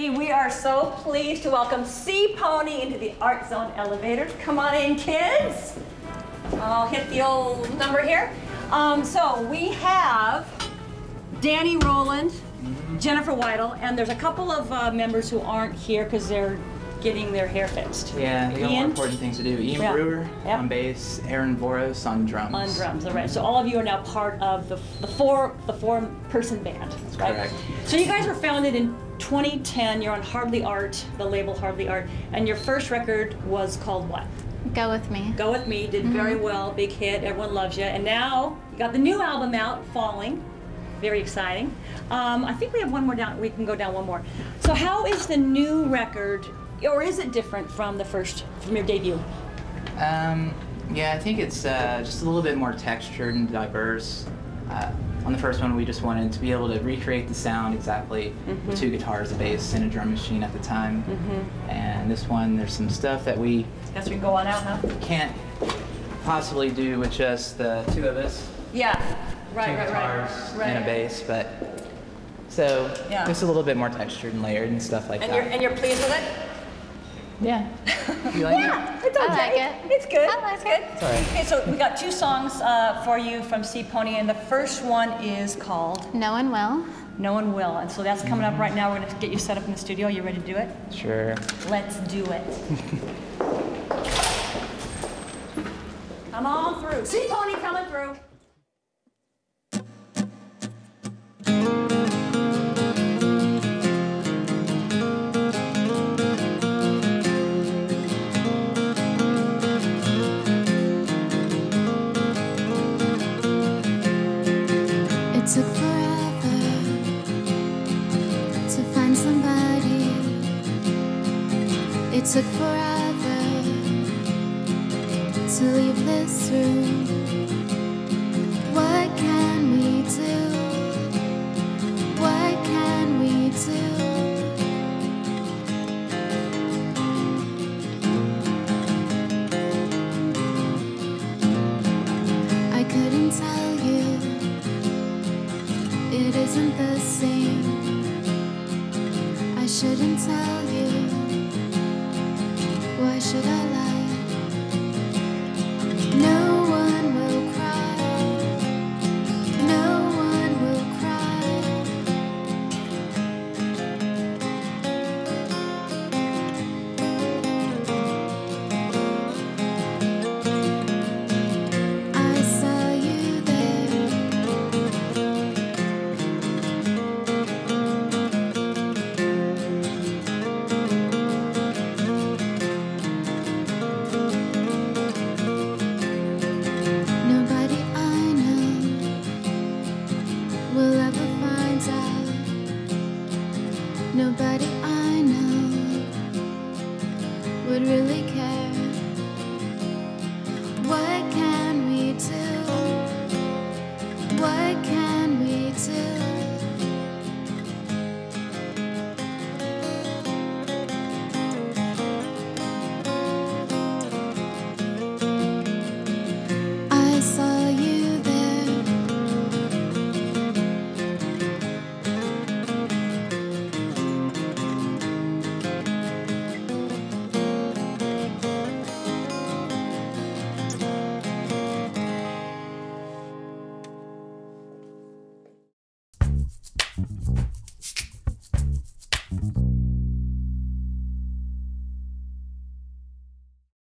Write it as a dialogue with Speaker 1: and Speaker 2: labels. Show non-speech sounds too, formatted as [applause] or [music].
Speaker 1: Hey, we are so pleased to welcome Seapony into the Art Zone elevator. Come on in, kids. I'll hit the old number here. Um, so we have Danny Rowland, Jennifer Weidl, and there's a couple of uh, members who aren't here because they're getting their hair fixed.
Speaker 2: Yeah, they got more important things to do. Ian
Speaker 1: Yeah.
Speaker 2: Brewer
Speaker 1: Yep.
Speaker 2: on bass, Aaron Voros on drums.
Speaker 1: On drums, all right. So all of you are now part of the, the four the four person band, right?
Speaker 2: correct.
Speaker 1: So you guys were founded in 2010. You're on Hardly Art, the label Hardly Art, and your first record was called what?
Speaker 3: Go with me.
Speaker 1: Go with Me. Did very well, big hit. Everyone loves you. And now you got the new album out, Falling. Very exciting. Um, I think we have one more down. We can go down one more. So how is the new record, or is it different from the first, from your debut?
Speaker 2: Um, yeah, I think it's uh, just a little bit more textured and diverse. Uh, on the first one, we just wanted to be able to recreate the sound exactly with two guitars, a bass, and a drum machine at the time. And this one, there's some stuff that we
Speaker 1: Guess we can go on out, huh?
Speaker 2: can't possibly do with just the two of us.
Speaker 1: Yeah. Right,
Speaker 2: two
Speaker 1: right,
Speaker 2: guitars
Speaker 1: right.
Speaker 2: and a bass, but so
Speaker 1: Yeah.
Speaker 2: just a little bit more textured and layered and stuff like
Speaker 1: And
Speaker 2: that.
Speaker 1: you're and you're pleased with it?
Speaker 2: Yeah. [laughs] You like it?
Speaker 1: Yeah, it's
Speaker 3: I like it.
Speaker 1: It's good.
Speaker 3: I like
Speaker 1: it's good.
Speaker 2: It's all right.
Speaker 1: Okay, so we got two songs uh, for you from Seapony, and the first one is called
Speaker 3: No one will.
Speaker 1: No One Will. And so that's coming up right now. We're going to get you set up in the studio. You ready to do it?
Speaker 2: Sure.
Speaker 1: Let's do it. [laughs] Come on through. Seapony coming through.
Speaker 4: Find somebody. It took forever to leave this room. What can we do? What can we do? I couldn't tell you it isn't the same. Shouldn't tell you. Why should I lie? Would really care.